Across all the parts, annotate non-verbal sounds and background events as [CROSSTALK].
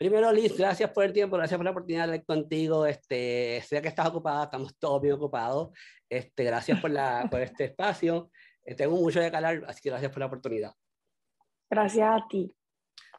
Primero, Liz, gracias por el tiempo, gracias por la oportunidad de estar contigo. Este, sé que estás ocupada, estamos todos bien ocupados. Este, gracias por, la, [LAUGHS] por este espacio. Eh, tengo mucho de calar, así que gracias por la oportunidad. Gracias a ti.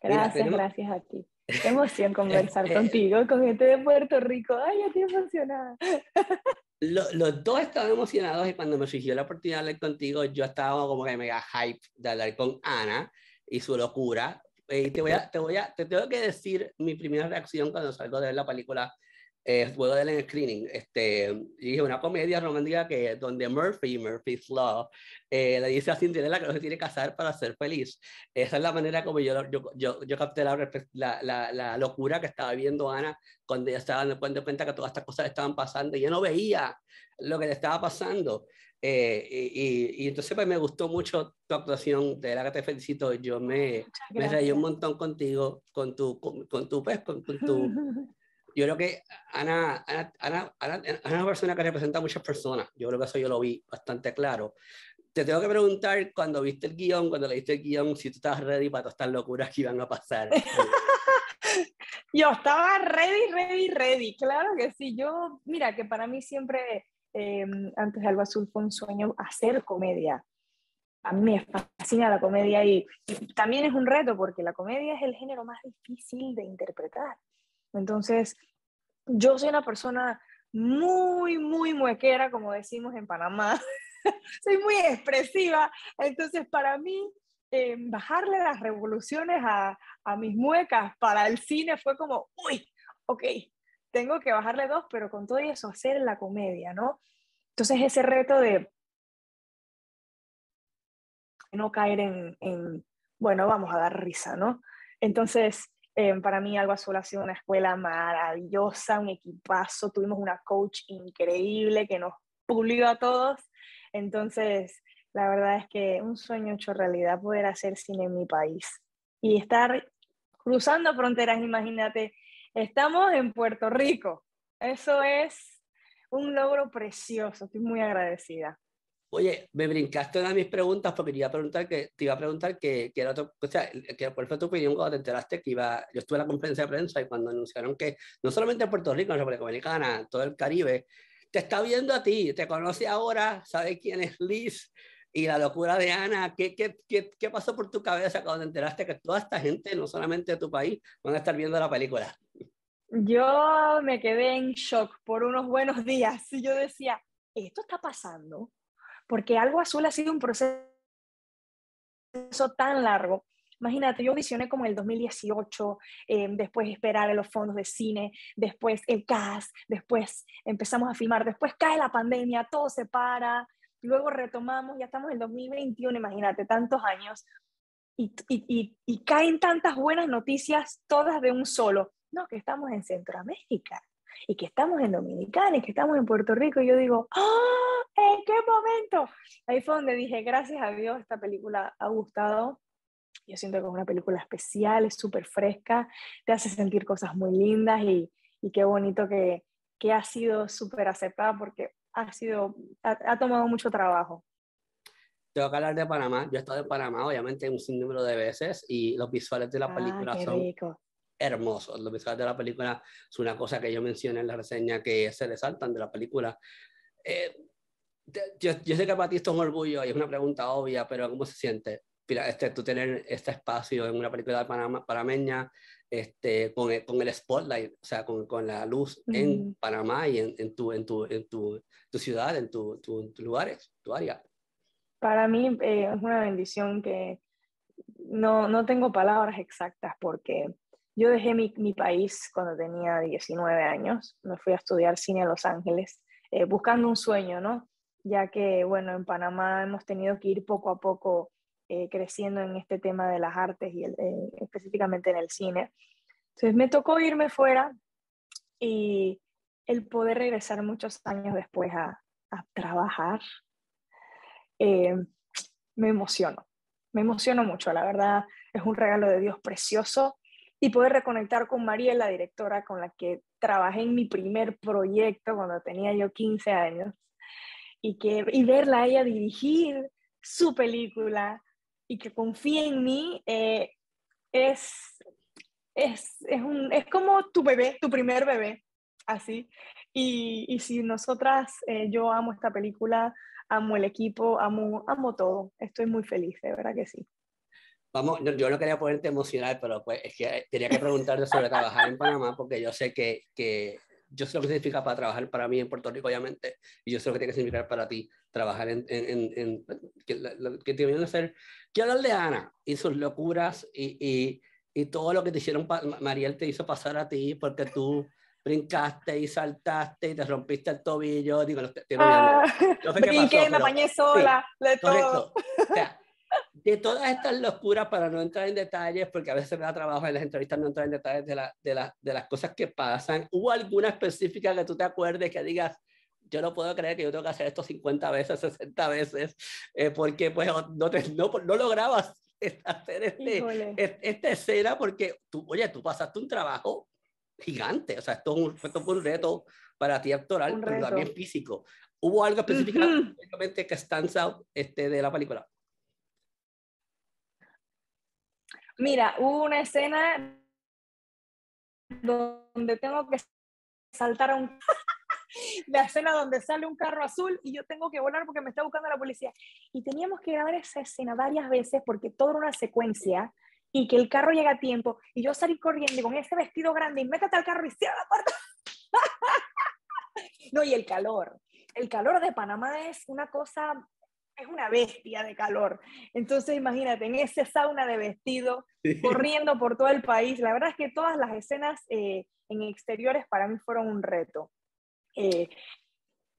Gracias, gracias a ti. Qué emoción [LAUGHS] conversar contigo, con gente de Puerto Rico. Ay, ya estoy emocionada. [LAUGHS] los dos estaban emocionados y cuando me surgió la oportunidad de hablar contigo, yo estaba como que mega hype de hablar con Ana y su locura. Y te voy a, te voy a, te tengo que decir mi primera reacción cuando salgo de ver la película eh, luego del screening, este, dije una comedia romántica que donde Murphy, Murphy's Law, eh, le dice a Cinderella que no se tiene que casar para ser feliz. Esa es la manera como yo, yo, yo, yo capté la, la, la, locura que estaba viendo Ana cuando ella estaba dando cuenta que todas estas cosas estaban pasando y yo no veía lo que le estaba pasando. Eh, y, y, entonces pues me gustó mucho tu actuación, de la que te felicito, yo me, me reí un montón contigo, con tu, con, con tu, pues, con, con tu [LAUGHS] yo creo que Ana, Ana, Ana, Ana, es una persona que representa a muchas personas. Yo creo que eso yo lo vi bastante claro. Te tengo que preguntar, cuando viste el guion, cuando leíste el guion, si tú estabas ready para todas estas locuras que iban a pasar. [LAUGHS] yo estaba ready, ready, ready. Claro que sí. Yo, mira, que para mí siempre, eh, antes de Alba Azul, fue un sueño hacer comedia. A mí me fascina la comedia y también es un reto porque la comedia es el género más difícil de interpretar. Entonces, yo soy una persona muy, muy muequera, como decimos en Panamá. [LAUGHS] soy muy expresiva. Entonces, para mí, eh, bajarle las revoluciones a, a mis muecas para el cine fue como, uy, ok, tengo que bajarle dos, pero con todo eso hacer la comedia, ¿no? Entonces ese reto de no caer en, en, bueno, vamos a dar risa, ¿no? Entonces, Em, para mí Algo Azul ha sido una escuela maravillosa, un equipazo, tuvimos una coach increíble que nos pulió a todos. Entonces, la verdad es que un sueño hecho realidad poder hacer cine en mi país y estar cruzando fronteras, imagínate, estamos en Puerto Rico. Eso es un logro precioso, estoy muy agradecida. Oye, me brincaste una de mis preguntas porque te iba a preguntar que, te iba a preguntar que, que era otro, o sea, que cuál fue tu opinión cuando te enteraste que iba, yo estuve en la conferencia de prensa y cuando anunciaron que no solamente Puerto Rico, en República Dominicana, todo el Caribe, te está viendo a ti, te conoce ahora, sabe quién es Liz y la locura de Ana, ¿qué, qué, qué, qué pasó por tu cabeza cuando te enteraste que toda esta gente, no solamente de tu país, van a estar viendo la película? Yo me quedé en shock por unos buenos días y yo decía, ¿esto está pasando? Porque algo azul ha sido un proceso tan largo. Imagínate, yo visioné como en el 2018, eh, después esperar en los fondos de cine, después el cast, después empezamos a filmar, después cae la pandemia, todo se para, luego retomamos, ya estamos en el 2021, imagínate, tantos años, y, caen tantas buenas noticias, todas de un solo. No, que estamos en Centroamérica y que estamos en Dominicana y que estamos en Puerto Rico. Y yo digo, ¡ah! ¿En qué momento? Ahí fue donde dije, gracias a Dios, esta película ha gustado. Yo siento que es una película especial, es súper fresca, te hace sentir cosas muy lindas y, y qué bonito que, que ha sido súper aceptada porque ha, sido, ha, tomado mucho trabajo. Tengo que hablar de Panamá. Yo he estado en Panamá, obviamente, un sinnúmero de veces y los visuales de la ah, película son hermosos. Los visuales de la película es una cosa que yo mencioné en la reseña que se resaltan de la película. Eh, yo, yo, sé que para ti esto es un orgullo y es una pregunta obvia, pero ¿cómo se siente? Mira, este, tú tener este espacio en una película de Panamá, panameña este, con, el, con el spotlight, o sea, con, con la luz en Panamá y en, en, tu, en, tu, en tu, tu ciudad, en tus tu, lugares, tu área. Para mí eh, es una bendición que no, no tengo palabras exactas porque yo dejé mi, mi, país cuando tenía 19 años, me fui a estudiar cine a Los Ángeles, eh, buscando un sueño, ¿no? Ya que, bueno, en Panamá hemos tenido que ir poco a poco eh, creciendo en este tema de las artes y eh, específicamente en el cine. Entonces me tocó irme fuera y el poder regresar muchos años después a, a trabajar, me emociono, me emociono mucho, la verdad es un regalo de Dios precioso y poder reconectar con María, la directora con la que trabajé en mi primer proyecto cuando tenía yo 15 años, y, que, y verla a ella dirigir su película y que confíe en mí, eh, es, es, es, un, es como tu bebé, tu primer bebé, así. Y, y si nosotras, eh, yo amo esta película, amo el equipo, amo, amo todo. Estoy muy feliz, de verdad que sí. Vamos, yo no quería ponerte emocional, pero pues es que tenía que preguntarte sobre trabajar en Panamá, porque yo sé que, que yo sé lo que significa para trabajar para mí en Puerto Rico, obviamente, y yo sé lo que tiene que significar para ti trabajar en, en, en, que, lo, que te viene a hacer. Quiero hablar de Ana y sus locuras y, y, y todo lo que te hicieron, Mariel te hizo pasar a ti, porque tú brincaste y saltaste y te rompiste el tobillo. Digo, te, te, ah, no brinqué, me bañé sola, sí, de todo. O sea, de todas estas locuras, para no entrar en detalles, porque a veces me da trabajo en las entrevistas no entrar en detalles de, la, de, la, de las cosas que pasan, ¿hubo alguna específica que tú te acuerdes que digas, yo no puedo creer que yo tengo que hacer esto 50 veces, 60 veces, eh, porque pues no, te, no, no lograbas hacer este, esta escena porque tú, oye, tú pasaste un trabajo gigante, o sea, esto, un, esto fue un reto para ti actoral, pero también físico. ¿Hubo algo específicamente uh -huh. que stands out este, de la película? Mira, hubo una escena donde tengo que saltar a un... [LAUGHS] la escena donde sale un carro azul y yo tengo que volar porque me está buscando la policía. Y teníamos que grabar esa escena varias veces porque toda una secuencia y que el carro llega a tiempo y yo salí corriendo con ese vestido grande y métete al carro y cierra la puerta. [LAUGHS] no, y el calor. El calor de Panamá es una cosa, es una bestia de calor. Entonces imagínate, en ese sauna de vestido, corriendo por todo el país. La verdad es que todas las escenas eh, en exteriores para mí fueron un reto. Eh,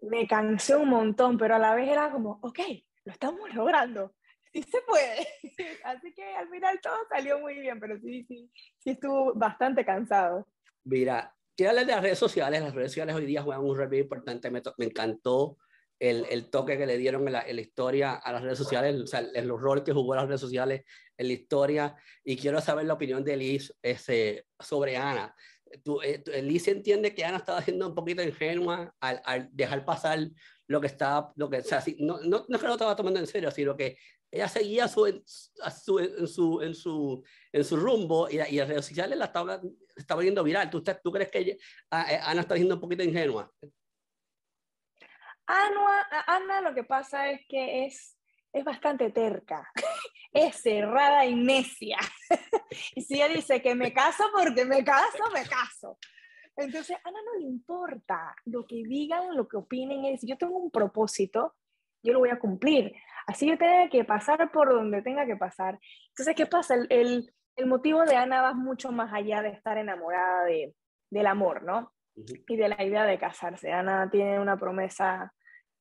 me cansé un montón, pero a la vez era como, ok, lo estamos logrando sí se puede. [LAUGHS] Así que al final todo salió muy bien, pero sí, sí, sí estuvo bastante cansado. Mira, quiero hablar de las redes sociales. Las redes sociales hoy día juegan un rol bien importante. Me, me encantó el, el, toque que le dieron en la, en la, historia a las redes sociales, o sea, el, los roles que jugó las redes sociales en la historia. Y quiero saber la opinión de Liz ese, sobre Ana. Tú, eh, Liz entiende que Ana estaba siendo un poquito ingenua al, al dejar pasar lo que estaba, lo que, o sea, si, no, no, no es que lo estaba tomando en serio, sino que ella seguía su, en, su, en, su, en, su, en su rumbo y, y las redes sociales la estaba, estaba viendo viral. ¿Tú, ¿Tú crees que ella, Ana está siendo un poquito ingenua? Ana, Ana lo que pasa es que es, es bastante terca, [LAUGHS] es cerrada y necia. [LAUGHS] y si ella dice que me caso porque me caso, me caso. Entonces, Ana no le importa lo que digan, lo que opinen. Es, yo tengo un propósito, yo lo voy a cumplir. Así yo tengo que pasar por donde tenga que pasar. Entonces, ¿qué pasa? El, el, el motivo de Ana va mucho más allá de estar enamorada de, del amor, ¿no? Y de la idea de casarse. Ana tiene una promesa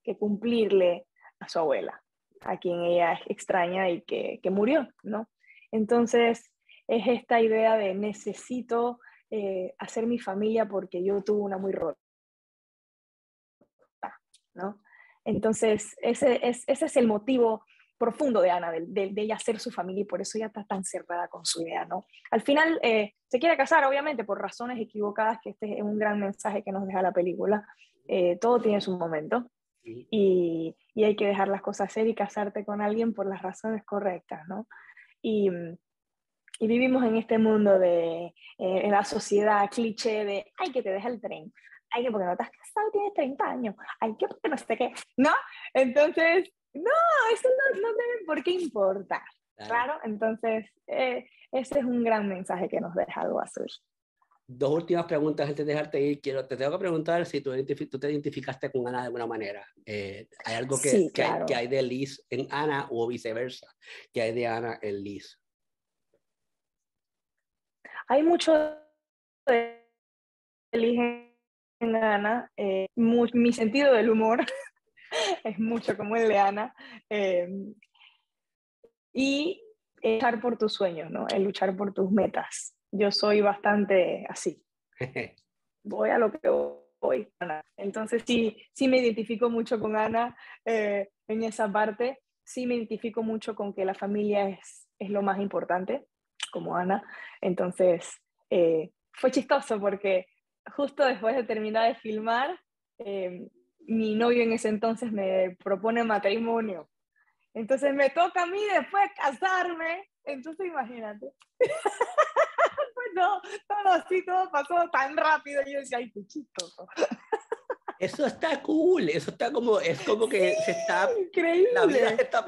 que cumplirle a su abuela, a quien ella extraña y que, que murió, ¿no? Entonces, es esta idea de necesito eh, hacer mi familia porque yo tuve una muy rota, ¿no? Entonces, ese es, ese es el motivo profundo de Ana, de, de, de, ella hacer su familia y por eso ella está tan cerrada con su idea, ¿no? Al final eh, se quiere casar, obviamente, por razones equivocadas, que este es un gran mensaje que nos deja la película. Eh, todo tiene su momento y, y, hay que dejar las cosas ser y casarte con alguien por las razones correctas, ¿no? Y, y vivimos en este mundo de, eh, la sociedad cliché de, ay, que te deja el tren, ay, que porque no te has casado y tienes 30 años, ay, que porque no sé qué, ¿no? Entonces, no, eso no, no debe por qué importar, claro. Entonces, eh, ese es un gran mensaje que nos deja algo azul. Dos últimas preguntas antes de dejarte ir. Quiero, te tengo que preguntar si tú, tú te identificaste con Ana de alguna manera. Eh, ¿Hay algo que, sí, que, claro. hay, que, hay, de Liz en Ana o viceversa? que hay de Ana en Liz? Hay mucho de Liz en Ana. Eh, mu mi sentido del humor [LAUGHS] [LAUGHS] es mucho como el de Ana. Eh, y luchar por tus sueños, ¿no? El luchar por tus metas. Yo soy bastante así. [LAUGHS] Voy a lo que voy. Entonces sí, sí me identifico mucho con Ana eh, en esa parte. Sí me identifico mucho con que la familia es, es lo más importante, como Ana. Entonces eh, fue chistoso porque justo después de terminar de filmar, eh, mi novio en ese entonces me propone matrimonio. Entonces me toca a mí después casarme. Entonces imagínate. Fue [LAUGHS] no, todo así, todo pasó tan rápido. Y yo decía, ay, qué chistoso. [LAUGHS] Eso está cool, eso está como, es como que se está, Increíble. la vida se está,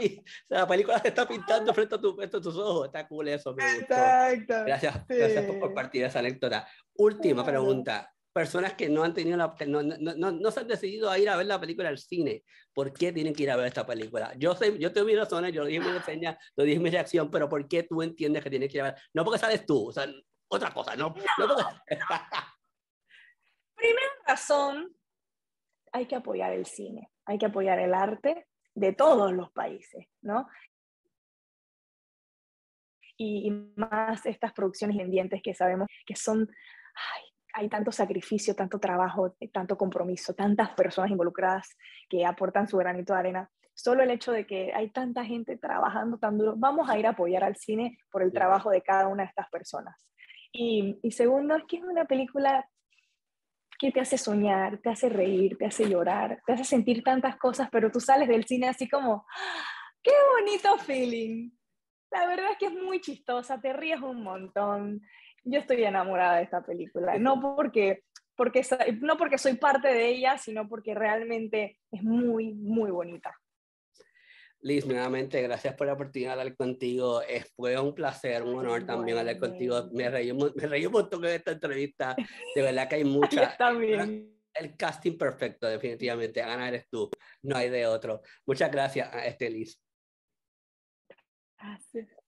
la película se está pintando frente a, tu, frente a tus ojos, está cool eso, me gustó. Exacto. Gracias, gracias por Sí. compartir esa anécdota. Última pregunta, personas que no han tenido la, no, no, no, no se han decidido a ir a ver la película al cine, ¿por qué tienen que ir a ver esta película? Yo sé, yo tengo mis razones, yo dije mi reseña, lo dije mi reacción, pero ¿por qué tú entiendes que tienes que ir a ver? No porque sales tú, o sea, otra cosa, no, no porque... [LAUGHS] Primera razón, hay que apoyar el cine, hay que apoyar el arte de todos los países, ¿no? Y, y más estas producciones independientes que sabemos que son, ay, hay tanto sacrificio, tanto trabajo, tanto compromiso, tantas personas involucradas que aportan su granito de arena. Solo el hecho de que hay tanta gente trabajando tan duro, vamos a ir a apoyar al cine por el trabajo de cada una de estas personas. Y, y segundo, es que es una película que te hace soñar, te hace reír, te hace llorar, te hace sentir tantas cosas, pero tú sales del cine así como. ¡qué bonito feeling! La verdad es que es muy chistosa, te ríes un montón. Yo estoy enamorada de esta película, no porque, porque, no porque soy parte de ella, sino porque realmente es muy, muy bonita. Liz, nuevamente, gracias por la oportunidad de hablar contigo. Es, fue un placer, un honor también hablar contigo. Me reí, me reí un montón en esta entrevista. De verdad que hay [LAUGHS] mucha... Está bien. El casting perfecto, definitivamente. Ana eres tú, no hay de otro. Muchas gracias, este Liz. Gracias.